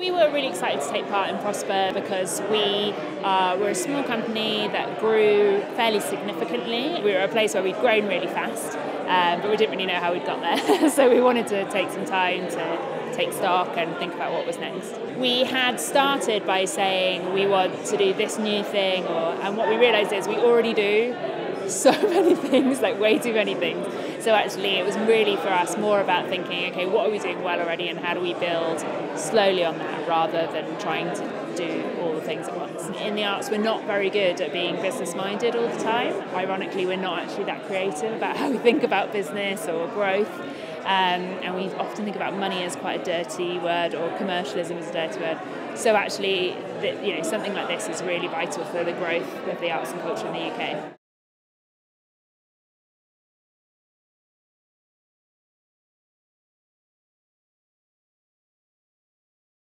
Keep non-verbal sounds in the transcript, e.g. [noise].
We were really excited to take part in Prosper because we uh, were a small company that grew fairly significantly. We were a place where we'd grown really fast, um, but we didn't really know how we'd got there. [laughs] so we wanted to take some time to take stock and think about what was next. We had started by saying we want to do this new thing, or, and what we realised is we already do [laughs] so many things, like way too many things. So actually, it was really for us more about thinking, okay, what are we doing well already, and how do we build slowly on that rather than trying to do all the things at once. In the arts, we're not very good at being business minded all the time. Ironically, we're not actually that creative about [laughs] how we think about business or growth. Um, and we often think about money as quite a dirty word or commercialism as a dirty word. So actually, the, you know, something like this is really vital for the growth of the arts and culture in the UK.